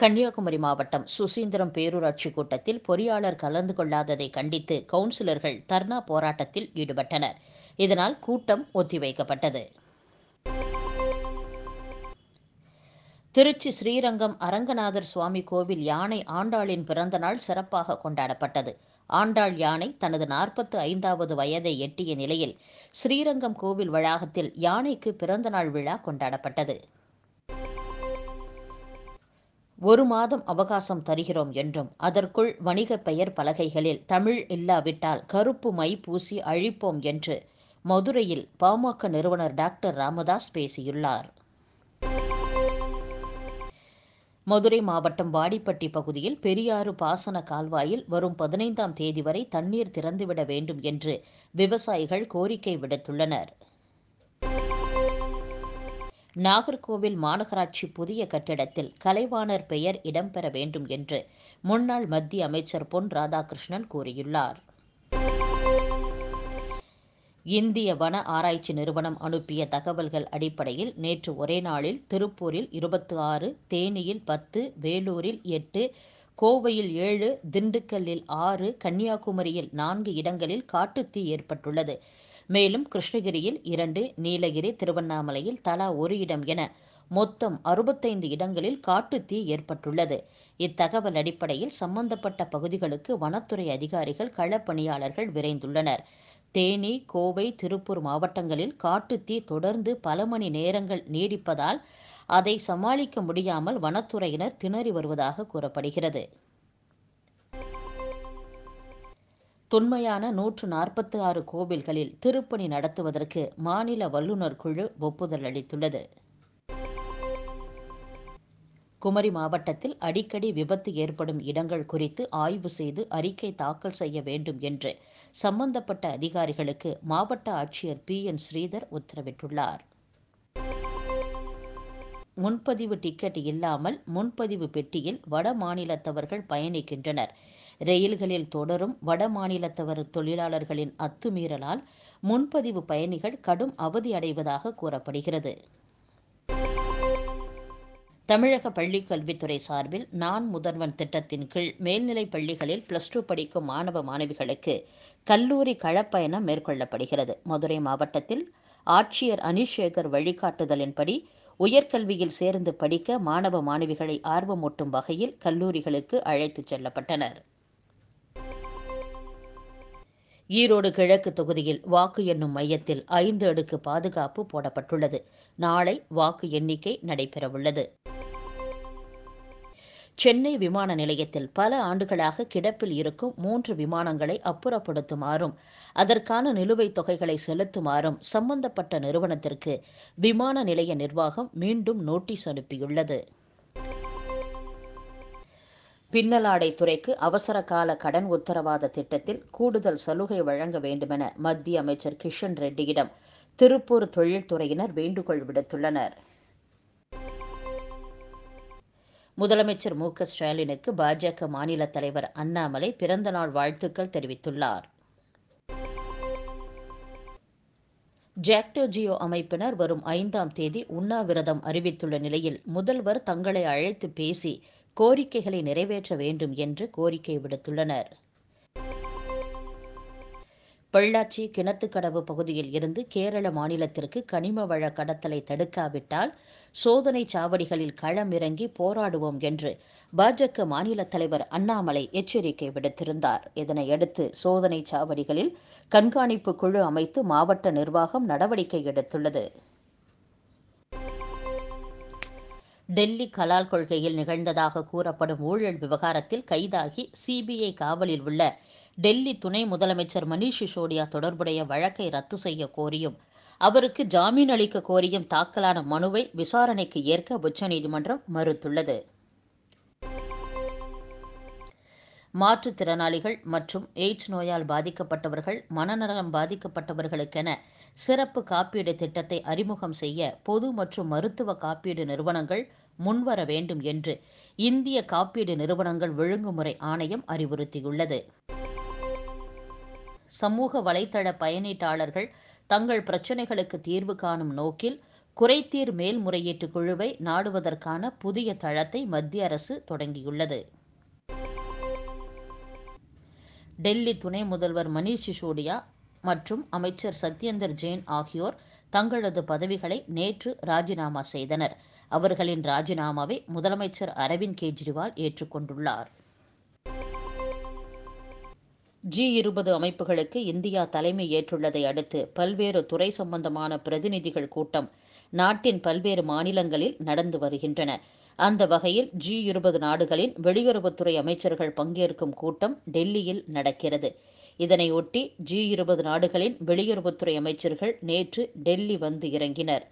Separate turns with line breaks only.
கன்னியாகுமரி மாவட்டம் சுசீந்திரம் பேரூராட்சி கூட்டத்தில் பொறியாளர் கலந்து கொள்ளாததை கண்டித்து கவுன்சிலர்கள் தர்ணா போராட்டத்தில் ஈடுபட்டனர். இதனால் கூட்டம் ஒத்திவைக்கப்பட்டது. திருச்சி ஸ்ரீரங்கம் அரங்கநாதர் சுவாமி கோவில் யானை ஆண்டாளின் பிறந்தநாள் சிறப்பாக கொண்டாடப்பட்டது. ஆண்டாள் யானை தனது நாற்பத்து ஐந்தாவது வயதை எட்டிய நிலையில் ஸ்ரீரங்கம் கோவில் வளாகத்தில் யானைக்கு பிறந்தநாள் விழா கொண்டாடப்பட்டது. ஒரு மாதம் அவகாசம் தருகிறோம் என்றும் அதற்குள் வணிக பெயர் பலகைகளில் தமிழ் இல்லாவிட்டால் கருப்பு மை பூசி அழிப்போம் என்று மதுரையில் பாமக நிறுவனர் டாக்டர் ராமதாஸ் பேசியுள்ளார். மதுரை மாவட்டம் வாடிப்பட்டி பகுதியில் பெரியாறு பாசன கால்வாயில் வரும் பதினைந்தாம் தேதி வரை தண்ணீர் திறந்துவிட வேண்டும் என்று விவசாயிகள் கோரிக்கை விடுத்துள்ளனர். நாகர்கோவில் மாநகராட்சி புதிய கட்டிடத்தில் கலைவாணர் பெயர் இடம்பெற வேண்டும் என்று முன்னாள் மத்திய அமைச்சர் பொன் ராதாகிருஷ்ணன் கூறியுள்ளார். இந்திய வன ஆராய்ச்சி நிறுவனம் அனுப்பிய தகவல்கள் அடிப்படையில் நேற்று ஒரே நாளில் திருப்பூரில் இருபத்தி ஆறு தேனியில் பத்து வேலூரில் எட்டு கோவையில் ஏழு திண்டுக்கல்லில் ஆறு கன்னியாகுமரியில் நான்கு இடங்களில் காட்டுத்தீ ஏற்பட்டுள்ளது. மேலும் கிருஷ்ணகிரியில் இரண்டு நீலகிரி திருவண்ணாமலையில் தலா ஒரு இடம் என மொத்தம் அறுபத்தைந்து இடங்களில் காட்டுத்தீ ஏற்பட்டுள்ளது. இத்தகவல் அடிப்படையில் சம்பந்தப்பட்ட பகுதிகளுக்கு வனத்துறை அதிகாரிகள் களப்பணியாளர்கள் விரைந்துள்ளனர். தேனி கோவை திருப்பூர் மாவட்டங்களில் காட்டுத்தீ தொடர்ந்து பல மணி நேரங்கள் நீடிப்பதால் அதை சமாளிக்க முடியாமல் வனத்துறையினர் திணறி வருவதாக கூறப்படுகிறது. தொன்மையான நூற்று நாற்பத்தி ஆறு கோவில்களில் திருப்பணி நடத்துவதற்கு மாநில வல்லுநர் குழு ஒப்புதல் அளித்துள்ளது. குமரி மாவட்டத்தில் அடிக்கடி விபத்து ஏற்படும் இடங்கள் குறித்து ஆய்வு செய்து அறிக்கை தாக்கல் செய்ய வேண்டும் என்று சம்பந்தப்பட்ட அதிகாரிகளுக்கு மாவட்ட ஆட்சியர் பி என் ஸ்ரீதர் உத்தரவிட்டுள்ளார். முன்பதிவு டிக்கெட் இல்லாமல் முன்பதிவு பெட்டியில் வட மாநிலத்தவர்கள் பயணிக்கின்றனர். ரயில்களில் தொடரும் வட மாநிலத்தவர் தொழிலாளர்களின் அத்துமீறலால் முன்பதிவு பயணிகள் கடும் அவதி அடைவதாக கூறப்படுகிறது. தமிழக பள்ளிக் கல்வித்துறை சார்பில் நான் முதல்வன் திட்டத்தின் கீழ் மேல்நிலைப் பள்ளிகளில் பிளஸ் டூ படிக்கும் மாணவ மாணவிகளுக்கு கல்லூரி களப்பயணம் மேற்கொள்ளப்படுகிறது. மதுரை மாவட்டத்தில் ஆட்சியர் அனிஷேகர் வழிகாட்டுதலின்படி உயர்கல்வியில் சேர்ந்து படிக்க மாணவ மாணவிகளை ஆர்வமூட்டும் வகையில் கல்லூரிகளுக்கு அழைத்துச் செல்லப்பட்டனர். ஈரோடு கிழக்கு தொகுதியில் வாக்கு எண்ணும் மையத்தில் ஐந்து அடுக்கு பாதுகாப்பு போடப்பட்டுள்ளது. நாளை வாக்கு எண்ணிக்கை நடைபெறவுள்ளது. சென்னை விமான நிலையத்தில் பல ஆண்டுகளாக கிடப்பில் இருக்கும் மூன்று விமானங்களை அப்புறப்படுத்துமாறும் அதற்கான நிலுவைத் தொகைகளை செலுத்துமாறும் சம்பந்தப்பட்ட நிறுவனத்திற்கு விமான நிலைய நிர்வாகம் மீண்டும் நோட்டீஸ் அனுப்பியுள்ளது. பின்னலாடை துறைக்கு அவசர கால கடன் உத்தரவாத திட்டத்தில் கூடுதல் சலுகை வழங்க வேண்டுமென மத்திய அமைச்சர் கிஷன் ரெட்டியிடம் திருப்பூர் தொழில்துறையினர் வேண்டுகோள் விடுத்துள்ளனர். முதலமைச்சர் மு க ஸ்டாலினுக்கு பாஜக மாநில தலைவர் அண்ணாமலை பிறந்தநாள் வாழ்த்துக்கள் தெரிவித்துள்ளார். ஜாக்டோ ஜியோ அமைப்பினர் வரும் ஐந்தாம் தேதி உண்ணாவிரதம் அறிவித்துள்ள நிலையில் முதல்வர் தங்களை அழைத்து பேசி கோரிக்கைகளை நிறைவேற்ற வேண்டும் என்று கோரிக்கை விடுத்துள்ளனர். பொள்ளாச்சி கிணத்துக்கடவு பகுதியில் இருந்து கேரள மாநிலத்திற்கு கனிம வள கடத்தலை தடுக்காவிட்டால் சோதனை சாவடிகளில் களமிறங்கி போராடுவோம் என்று பாஜக மாநில தலைவர் அண்ணாமலை எச்சரிக்கை விடுத்திருந்தார். இதனையடுத்து சோதனை சாவடிகளில் கண்காணிப்பு குழு அமைத்து மாவட்ட நிர்வாகம் நடவடிக்கை எடுத்துள்ளது. டெல்லி கலால் கொள்கையில் நிகழ்ந்ததாக கூறப்படும் ஊழல் விவகாரத்தில் கைதாகி சிபிஐ காவலில் உள்ள டெல்லி துணை முதலமைச்சர் மணீஷ் சிசோடியா தொடர்புடைய வழக்கை ரத்து செய்ய கோரியும் அவருக்கு ஜாமீன் அளிக்க கோரியும் தாக்கலான மனுவை விசாரணைக்கு ஏற்க உச்சநீதிமன்றம் மறுத்துள்ளது. மாற்றுத்திறனாளிகள் மற்றும் எய்ட்ஸ் நோயால் பாதிக்கப்பட்டவர்கள் மனநலம் பாதிக்கப்பட்டவர்களுக்கென சிறப்பு காப்பீடு திட்டத்தை அறிமுகம் செய்ய பொது மற்றும் மருத்துவ காப்பீடு நிறுவனங்கள் முன்வர வேண்டும் என்று இந்திய காப்பீடு நிறுவனங்கள் ஒழுங்குமுறை ஆணையம் அறிவுறுத்தியுள்ளது. சமூக வலைதள பயனீட்டாளர்கள் தங்கள் பிரச்சினைகளுக்கு தீர்வு காணும் நோக்கில் குறைதீர் மேல்முறையீட்டு குழுவை நாடுவதற்கான புதிய தளத்தை மத்திய அரசு தொடங்கியுள்ளது. டெல்லி துணை முதல்வர் மணீஷ் சிசோடியா மற்றும் அமைச்சர் சத்யேந்தர் ஜெயின் ஆகியோர் தங்களது பதவிகளை நேற்று ராஜினாமா செய்தனர். அவர்களின் ராஜினாமாவை முதலமைச்சர் அரவிந்த் கெஜ்ரிவால் ஏற்றுக்கொண்டுள்ளார். ஜி இருபது அமைப்புகளுக்கு இந்தியா தலைமை ஏற்றுள்ளதை அடுத்து பல்வேறு துறை சம்பந்தமான பிரதிநிதிகள் கூட்டம் நாட்டின் பல்வேறு மாநிலங்களில் நடந்து வருகின்றன. அந்த வகையில் ஜி இருபது நாடுகளின் வெளியுறவுத்துறை அமைச்சர்கள் பங்கேற்கும் கூட்டம் டெல்லியில் நடக்கிறது. இதனையொட்டி ஜி இருபது நாடுகளின் வெளியுறவுத்துறை அமைச்சர்கள் நேற்று டெல்லி வந்து இறங்கினர்.